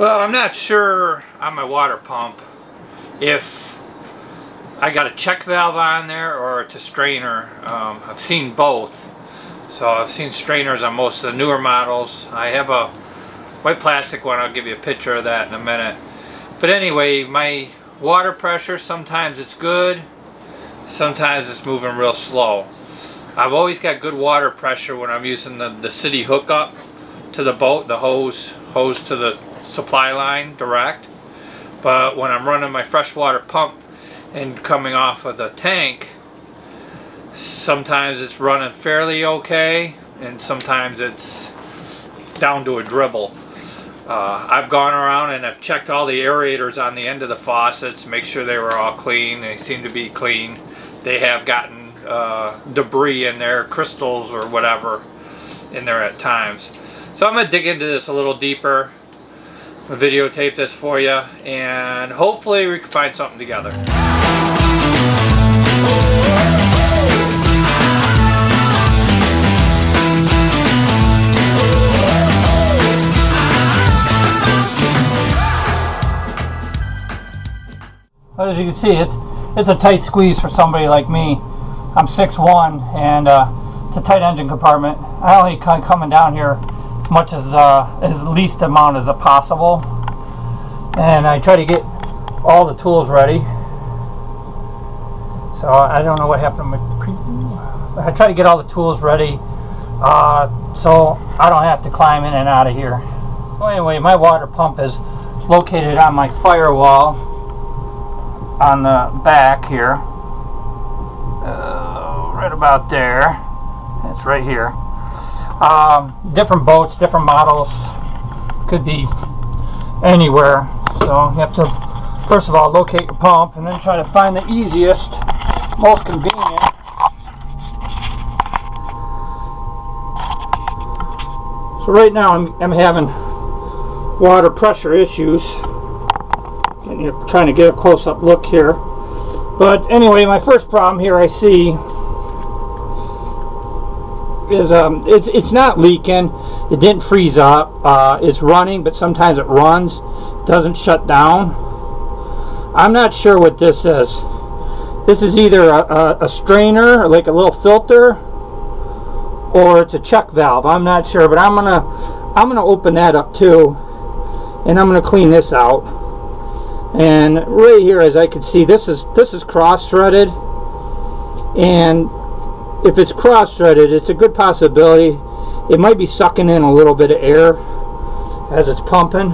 Well, I'm not sure on my water pump if I got a check valve on there or it's a strainer. Um, I've seen both. So I've seen strainers on most of the newer models. I have a white plastic one. I'll give you a picture of that in a minute. But anyway, my water pressure, sometimes it's good. Sometimes it's moving real slow. I've always got good water pressure when I'm using the, the city hookup to the boat, the hose, hose to the supply line direct. But when I'm running my freshwater pump and coming off of the tank, sometimes it's running fairly okay and sometimes it's down to a dribble. Uh, I've gone around and I've checked all the aerators on the end of the faucets, make sure they were all clean. They seem to be clean. They have gotten uh, debris in there, crystals or whatever in there at times. So I'm going to dig into this a little deeper videotape this for you and hopefully we can find something together. As you can see, it's it's a tight squeeze for somebody like me. I'm 6'1", and uh, it's a tight engine compartment. I only come coming down here much as uh, as least amount as possible. And I try to get all the tools ready. So I don't know what happened I try to get all the tools ready uh, so I don't have to climb in and out of here. So anyway my water pump is located on my firewall on the back here. Uh, right about there. It's right here um, different boats, different models, could be anywhere. So you have to, first of all, locate your pump and then try to find the easiest, most convenient. So right now I'm, I'm having water pressure issues. You're trying to get a close-up look here. But anyway, my first problem here I see is um, it's it's not leaking. It didn't freeze up. Uh, it's running, but sometimes it runs, doesn't shut down. I'm not sure what this is. This is either a, a, a strainer, like a little filter, or it's a check valve. I'm not sure, but I'm gonna I'm gonna open that up too, and I'm gonna clean this out. And right here, as I can see, this is this is cross threaded, and if it's cross-threaded, it's a good possibility. It might be sucking in a little bit of air as it's pumping.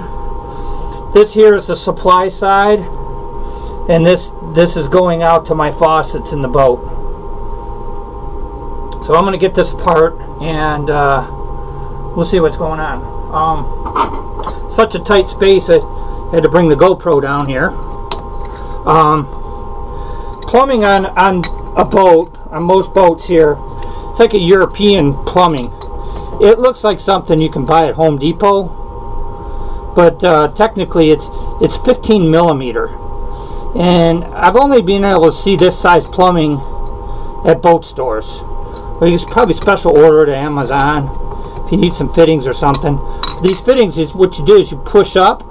This here is the supply side, and this this is going out to my faucets in the boat. So I'm going to get this apart, and uh, we'll see what's going on. Um, such a tight space, I had to bring the GoPro down here. Um, plumbing on on a boat on most boats here. It's like a European plumbing. It looks like something you can buy at Home Depot, but uh, technically it's it's 15 millimeter. And I've only been able to see this size plumbing at boat stores. Or you can probably special order it at Amazon if you need some fittings or something. These fittings is what you do is you push up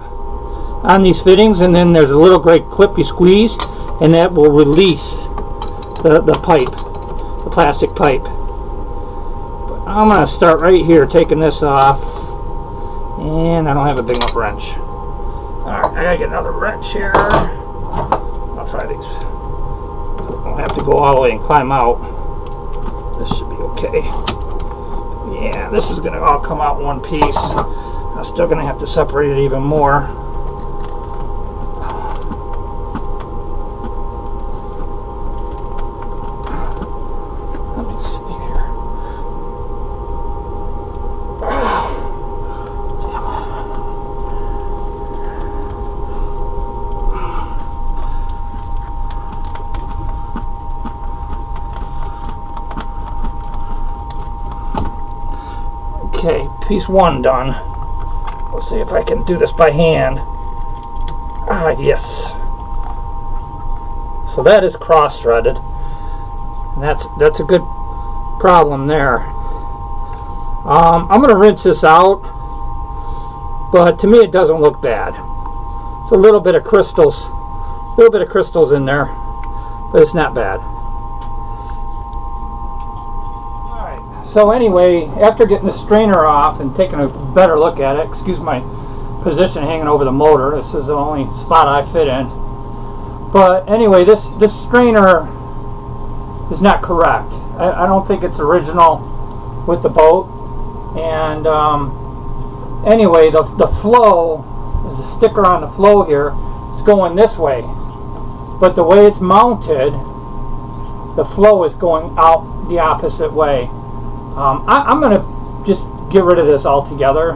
on these fittings and then there's a little great clip you squeeze and that will release the, the pipe plastic pipe. But I'm going to start right here taking this off. And I don't have a big enough wrench. Alright, I gotta get another wrench here. I'll try these. I don't have to go all the way and climb out. This should be okay. Yeah, this is gonna all come out one piece. I'm still gonna have to separate it even more. Okay, piece one done. Let's see if I can do this by hand. Ah, yes. So that is cross-threaded. That's that's a good problem there. Um, I'm going to rinse this out but to me it doesn't look bad. It's a little bit of crystals, a little bit of crystals in there, but it's not bad. Alright, so anyway, after getting the strainer off and taking a better look at it, excuse my position hanging over the motor, this is the only spot I fit in. But anyway, this, this strainer is not correct. I, I don't think it's original with the boat. And um, anyway, the, the flow, a sticker on the flow here, it's going this way. But the way it's mounted, the flow is going out the opposite way. Um, I, am going to just get rid of this altogether.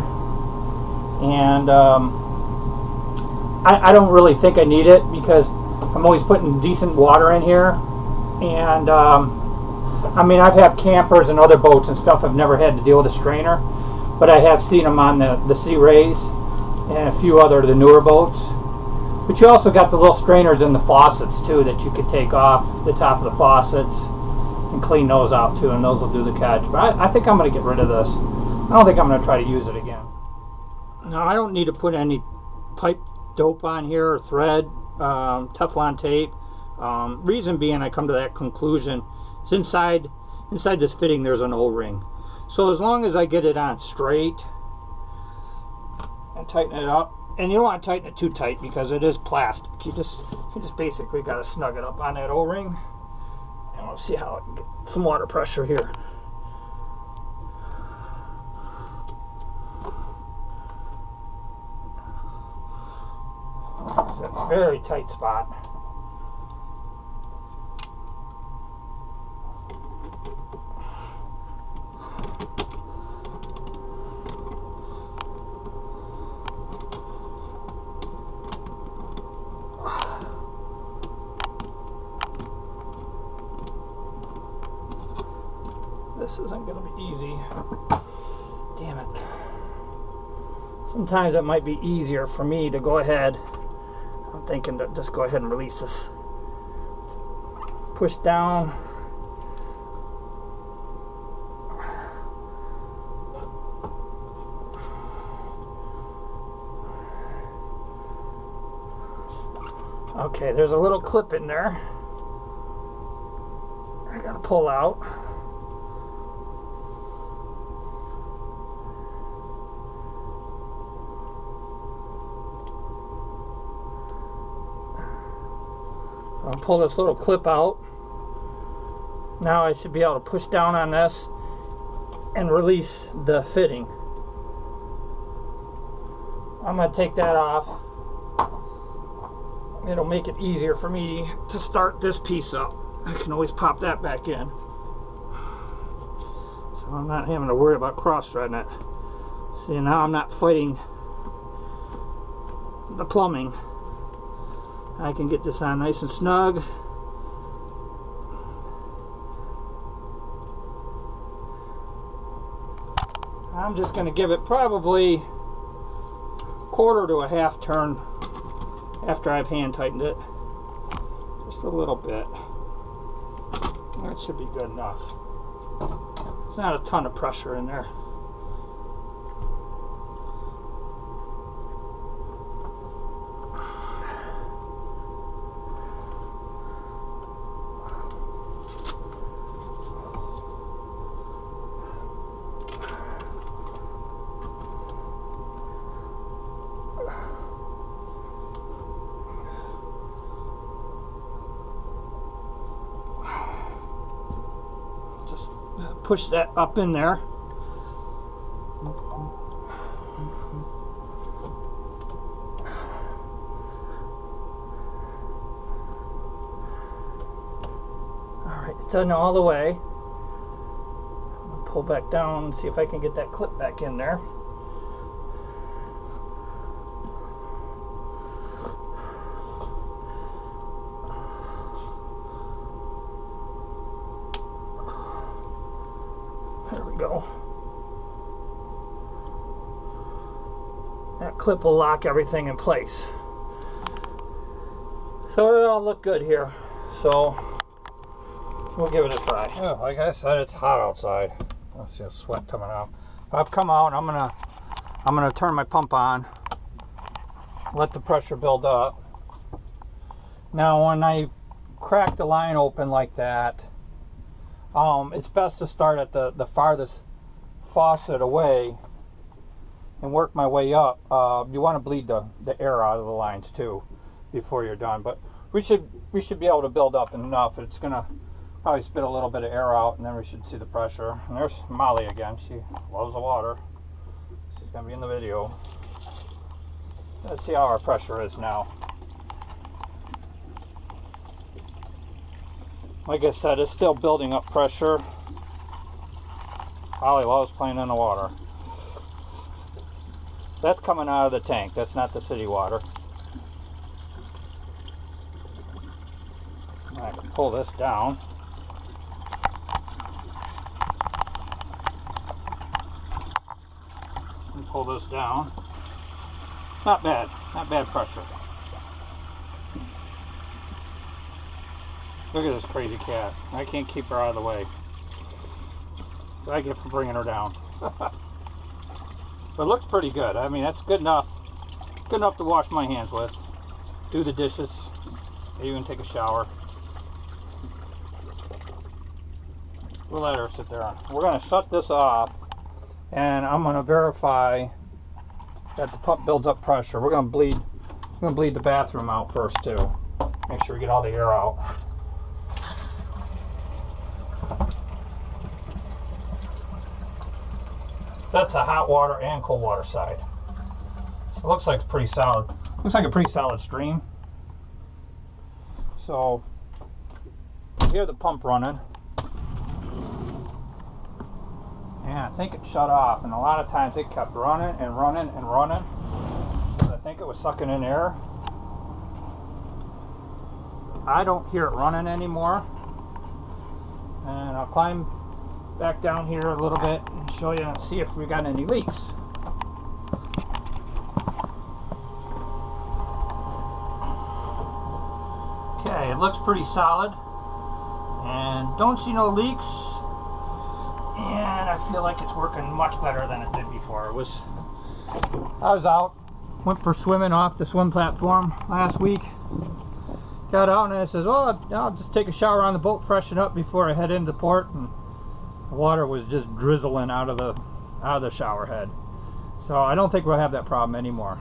And um, I, I don't really think I need it because I'm always putting decent water in here. And um, I mean, I've had campers and other boats and stuff. I've never had to deal with a strainer, but I have seen them on the, the Sea Rays and a few other the newer boats. But you also got the little strainers in the faucets too that you could take off the top of the faucets and clean those out too, and those will do the catch. But I, I think I'm going to get rid of this. I don't think I'm going to try to use it again. Now I don't need to put any pipe dope on here or thread, um, Teflon tape. Um, reason being, I come to that conclusion it's inside, inside this fitting there's an O-ring. So as long as I get it on straight and tighten it up, and you don't want to tighten it too tight because it is plastic. You just you just basically got to snug it up on that O-ring. We'll see how it can get some water pressure here. It's a very tight spot. To be easy. Damn it. Sometimes it might be easier for me to go ahead. I'm thinking to just go ahead and release this. Push down. Okay, there's a little clip in there. I gotta pull out. I'll pull this little clip out. Now I should be able to push down on this and release the fitting. I'm going to take that off. It'll make it easier for me to start this piece up. I can always pop that back in. So I'm not having to worry about cross-threading it. See, now I'm not fighting the plumbing. I can get this on nice and snug. I'm just going to give it probably quarter to a half turn after I've hand tightened it. Just a little bit. That should be good enough. It's not a ton of pressure in there. Push that up in there. Alright, it's done all the way. pull back down and see if I can get that clip back in there. go. That clip will lock everything in place. So it all look good here. So we'll give it a try. Yeah, like I said, it's hot outside. I see a sweat coming out. I've come out. I'm gonna I'm to turn my pump on, let the pressure build up. Now, when I crack the line open like that, um, it's best to start at the, the farthest faucet away and work my way up. Uh, you want to bleed the, the air out of the lines too before you're done. But we should we should be able to build up enough. It's gonna probably spit a little bit of air out, and then we should see the pressure. And there's Molly again. She loves the water. She's gonna be in the video. Let's see how our pressure is now. Like I said, it's still building up pressure. Holly loves playing in the water. That's coming out of the tank. That's not the city water. I can pull this down. And pull this down. Not bad. Not bad pressure. Look at this crazy cat. I can't keep her out of the way. I get for bringing her down. but it looks pretty good. I mean, that's good enough. Good enough to wash my hands with. Do the dishes. Even take a shower. We'll let her sit there. We're going to shut this off. And I'm going to verify that the pump builds up pressure. We're going to bleed. We're going to bleed the bathroom out first too. Make sure we get all the air out. That's a hot water and cold water side. It looks like it's pretty solid. Looks like a pretty solid stream. So, hear the pump running. And I think it shut off. And a lot of times it kept running and running and running. I think it was sucking in air. I don't hear it running anymore. And I'll climb back down here a little bit and show you and see if we got any leaks. Okay, it looks pretty solid and don't see no leaks and I feel like it's working much better than it did before. It was I was out, went for swimming off the swim platform last week. Got out and I said, "Oh, I'll just take a shower on the boat, freshen up before I head into port." And water was just drizzling out of the out of the shower head. So I don't think we'll have that problem anymore.